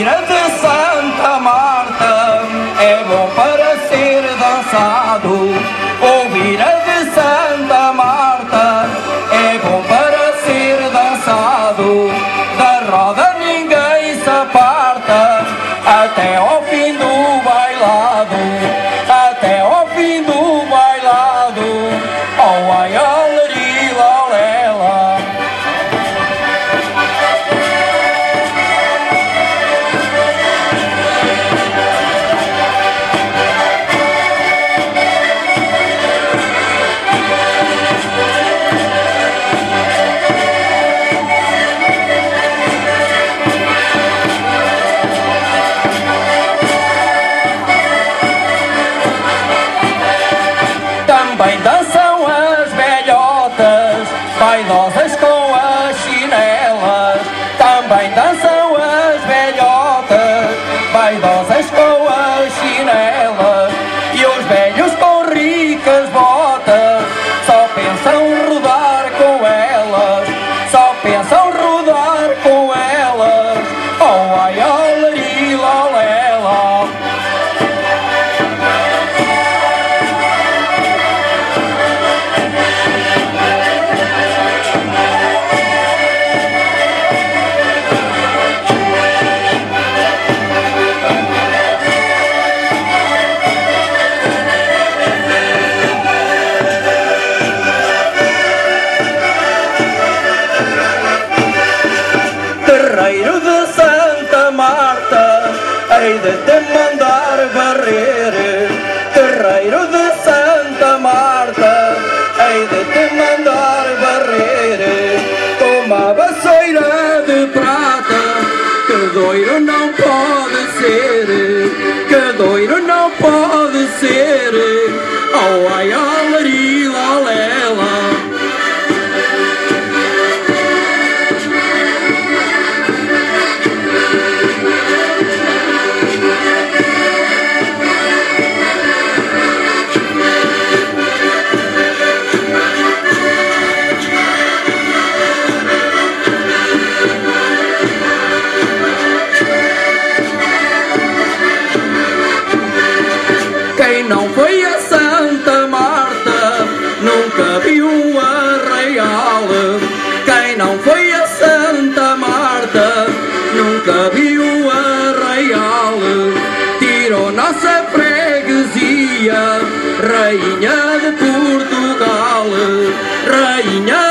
inmigrante também dançam as velhotas, vaidosas com as chinelas. Também dançam as velhotas, vaidosas com as chinelas. E os velhos com ricas botas, só pensam rodar com elas, só pensam rodar com elas. Oh, ai, oh. Hei de te mandar varrer. Terreiro de Santa Marta, hei de te mandar varrer. Toma a vassoura de prata, que doiro não pode ser, que doiro não pode ser. Oh, ai, alari, quem não foi a Santa Marta nunca viu a Real. Quem não foi a Santa Marta nunca viu a Real. Tirou nossa freguesia, Rainha de Portugal, Rainha